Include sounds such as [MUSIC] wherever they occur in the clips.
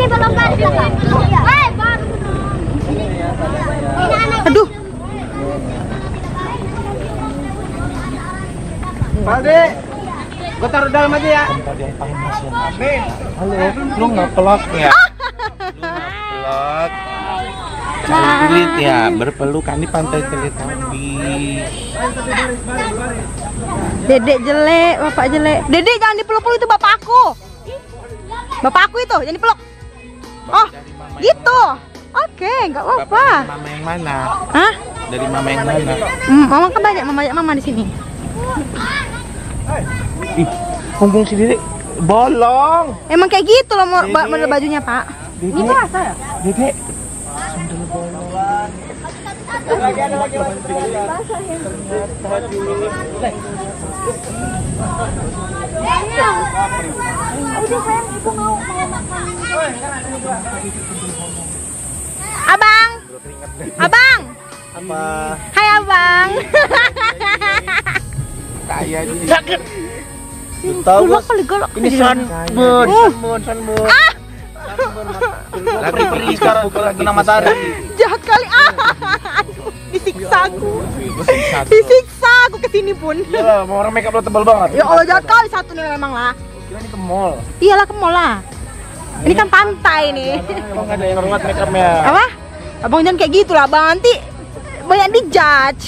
Ini belum baru. Ini anak. Aduh. Pakde, gue taruh dalam aja ya. Nih, Halo, lu nggak pelak ya? Lu nggak pelak. Telit ya, berpelukan di pantai Teletubbies. Dedek jelek, bapak jelek. Dedek jangan dipeluk-peluk itu bapak aku. Bapak aku itu, jangan dipeluk. Oh, gitu. Oke, nggak apa-apa. Mama yang mana? Hah? Dari mama yang mana? Hmm, mama kan banyak, mama banyak mama di sini. Ih, punggung Dedek bolong. Emang kayak gitu loh model bajunya, Pak. Ini bahasa ya? Dedek, Abang. Abang. apa? Hai, Abang. kayak di Sakit. Tahu Golok bos? kali golok. Ini sunburn, Uh. sunburn, sunburn. Ah, lagi Perih sekarang kena matahari. jahat kali. Ah. Disiksa aku. Disiksa. Aku ke sini pun. Iya mau orang makeup lo tebal banget. Ya Allah jahat kali satu nih memang lah. Kira ini ke mall. Iyalah ke mall lah. Ini kan pantai nih. Emang nggak ada yang hormat makeupnya. Apa? Abang jangan kayak gitu lah, Bang. Nanti banyak dijudge.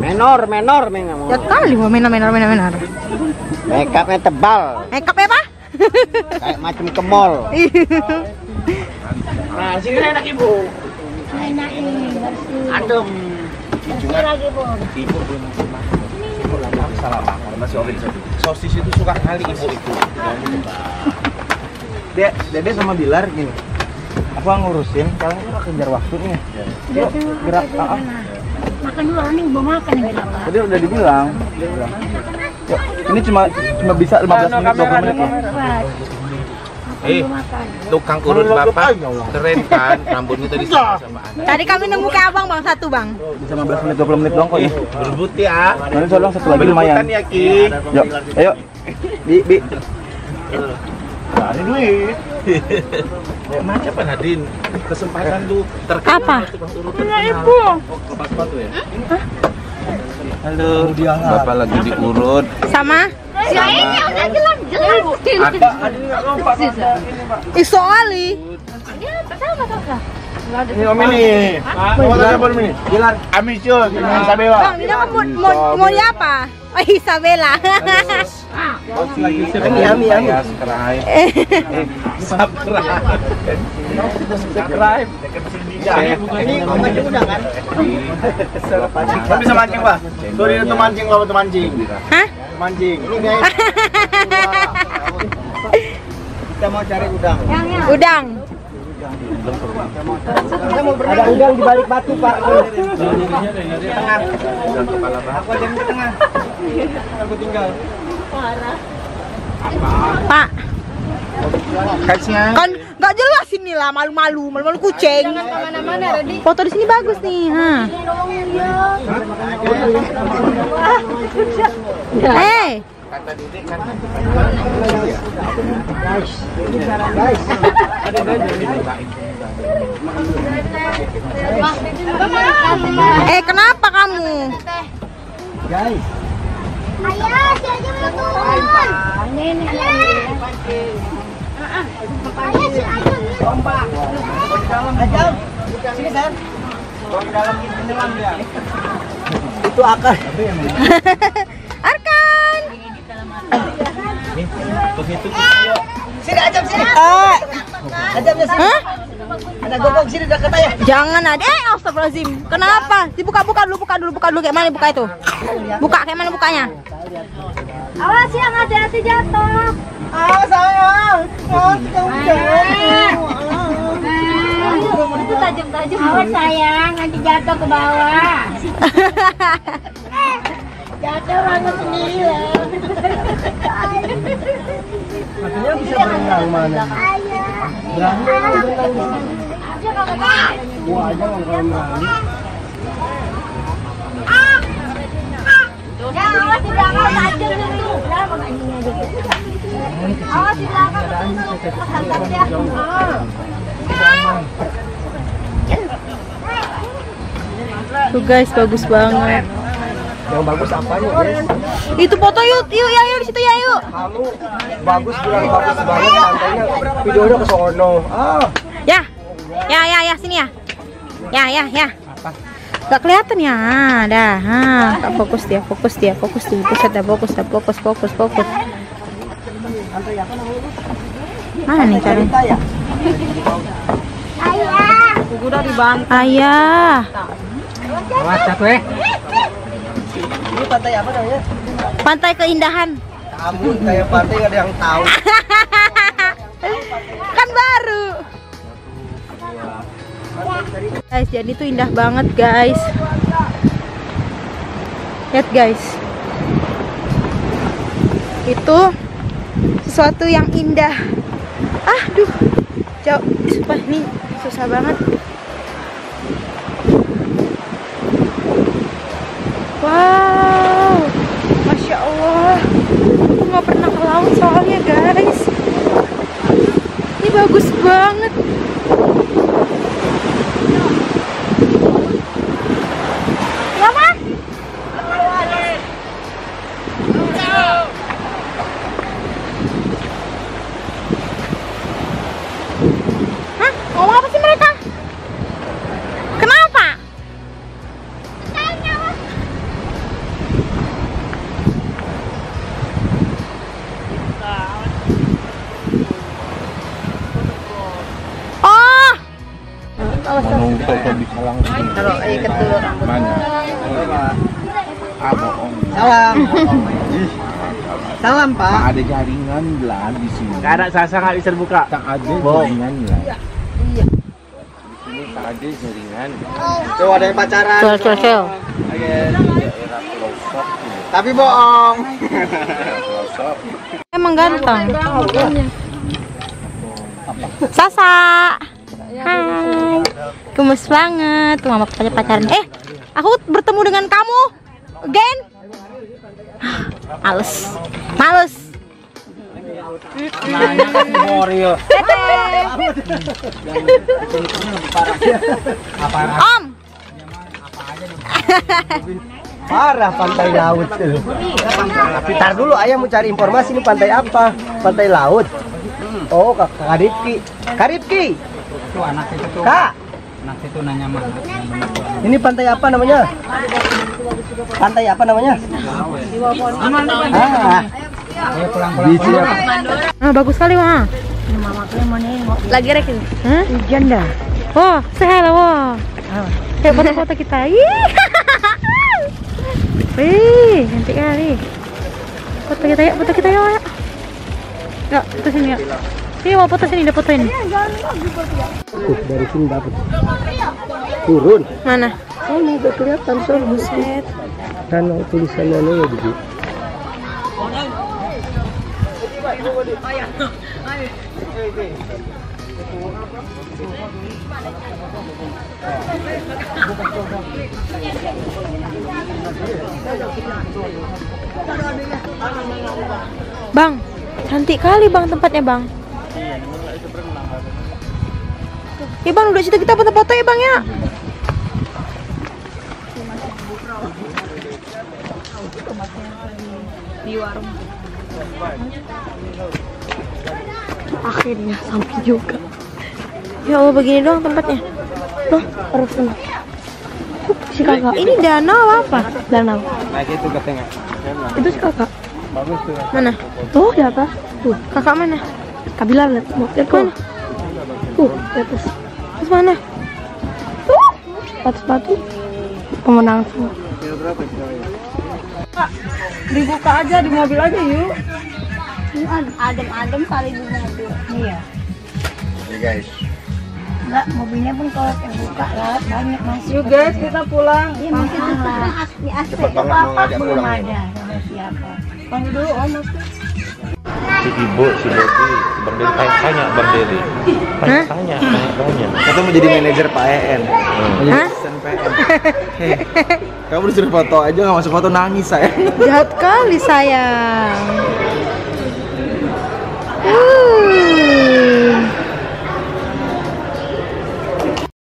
Menor, menor, menor. Jahat kali mau menor menor menor menor. Makeupnya tebal, Makeup ya, Pak? kayak macam ke mall. Nah, sini enak ibu. Enak nih. Adem. Ini lagi, Bu. Ibu belum makan. Salah makan. Masih orange. Sosis itu suka kali ibu itu. Dek, Dede sama Bilar gini. Aku ngurusin, kalian kan kejar waktu nih. Yuk, gerak. Ah, ah. Makan dulu, ini belum makan ini apa? Tadi udah dibilang. Dia ini cuma cuma bisa 15 menit 20 menit loh. Eh, tukang urut bapak keren kan? Rambutnya tadi sama sama anak. Tadi kami nemu ke abang bang satu bang. Bisa 15 menit 20 menit doang kok ya. Berebut ya. Nanti soalnya satu lagi lumayan. Berebutan ya Ki. Yuk, ayo. Bi, bi. Ada duit. Ya, macam apa Nadine? Kesempatan lu terkenal Apa? terkenal. ibu. Oh, kepas sepatu ya? Halo, Bapak lagi diurut. Sama? Ya ini udah jelas-jelas. Ada Ih soali. Ini Om ini. Om ini? Bilar, ambisius, dengan Sabewa. Bang, ini mau mau mau apa? Oh Isabella. Ami, ami, ami. Subscribe. Subscribe. Ini mancing udah kan? Bisa mancing, Pak? Sorry itu mancing, Pak, itu mancing. Hah? Mancing. Ini guys. Kita mau cari udang. Udang. Kita mau berenang. Ada udang di balik batu, Pak. Di tengah. Aku aja di tengah. Aku tinggal. Pak, Kan nggak jelas ini lah malu-malu, malu-malu kucing. Foto di sini bagus nih, ha. Eh, Kata Dede kan eh kenapa kamu? Guys. Ayah, si Aja belum turun. Ini ini. Ayah, si Aja belum. Ajam. Sini, San. Bawa ke dalam penyelam dia. Itu akar. [LAUGHS] Arkan. Sini Ajam sini. Ah. Ajam sini. Hah? Ada gobok sini dekat ayah. Jangan ada. Eh, astagfirullahaladzim. Kenapa? Dibuka-buka dulu, buka dulu, buka dulu. Kayak mana buka itu? Buka, kayak mana bukanya? Awas yang hati-hati jatuh. Ah, sayang. Ah, kamu Itu tajam-tajam. Awas sayang, nanti jatuh ke bawah. [LAUGHS] jatuh banget sendiri loh. Maksudnya bisa berenang mana? Ayah. Berani berenang. Aja kalau tak. Gua aja nggak berani. Ya, awas di belakang tajam itu. belakang anjingnya dikit. Awas di belakang. Angkat. Tuh guys, bagus banget. Yang bagus apanya, guys? Itu foto yuk, yuk ya yuk di situ ya yuk. Kamu bagus bilang bagus banget. Videonya ke sono. Ah, Ya, ya ya ya sini ya. Ya ya ya. Gak kelihatan ya, Ah, dah. Ha, tak fokus dia, fokus dia, fokus dia, fokus dia, fokus dia, fokus, fokus, fokus. Mana nih caranya? ya. Ayah, Ini pantai apa namanya? pantai keindahan. Kamu kayak pantai ada yang tahu. Guys, jadi itu indah banget, guys. Lihat, guys. Itu sesuatu yang indah. Aduh, jauh. Sumpah ini susah banget. Wow, masya Allah. Aku nggak pernah ke laut soalnya, guys. Ini bagus banget. Ya, Mas? Hah? Ngomong apa sih mereka? Kenapa? Oh, Kok bisa langsung. Taruh ikat dulu rambut. Mana? Ah, bohong. Salam. Salam, Pak. Tak ada jaringan lah di sini. Nggak ada sasa nggak bisa buka. Tak ada jaringan lah. Di sini tak ada jaringan. Tuh ada yang pacaran. Cel, cel, cel. Oke. Daerah pelosok. Tapi bohong. pelosok. Emang ganteng. Sasa. Hai. Gemes banget. Tuh mama papanya pacaran. Eh, aku bertemu dengan kamu. Again. [GASPS] Males. Males. Om. Parah pantai laut tuh. Ntar dulu ayah mau cari informasi ini pantai apa? Pantai laut. Oh, Kak Kak Rifki. Kak Rifki. Kak. Ini pantai apa namanya? Pantai apa namanya? Ah. Di sini. Ah, bagus sekali, Wah. Lagi rek ini. Hah? Hujan dah. Wah, sehat lah, wah. Kayak foto-foto kita. Ih. Wih, cantik kali. Foto kita ya, foto kita ya. Ya, foto sini ya. Iya, mau foto sini, udah fotoin. Tuh, dari sini dapat. Turun. Mana? Oh, ini udah kelihatan soal buset. Kan tulisannya ya gitu. Bang, cantik kali bang tempatnya bang. Ya bang, udah situ kita foto-foto ya bang ya. Akhirnya sampai juga. Ya Allah begini doang tempatnya. Loh, harus. Si kakak, ini danau apa? Danau. Nah, itu ke tengah. Itu si kakak. Bagus tuh. Mana? Tuh di atas. Tuh, kakak mana? Kabila lihat. Lihat mana? Tuh, di atas. Terus mana? Tuh, atas batu. Pemenang semua. Dibuka aja di mobil aja yuk. Adem-adem kali di mobil. Iya. Guys. Enggak, mobilnya pun kalau terbuka lah banyak masuk. Yuk guys, kita pulang. Iya, masih tutup di asli Cepet banget mau ngajak belum pulang. ada sama siapa. Panggil dulu Om si ibu si bobi berdiri. Banyak Dedi tanya tanya bang tanya. Mau jadi manajer Pak EN hmm. mau kamu disuruh foto aja nggak masuk foto nangis saya jahat kali sayang.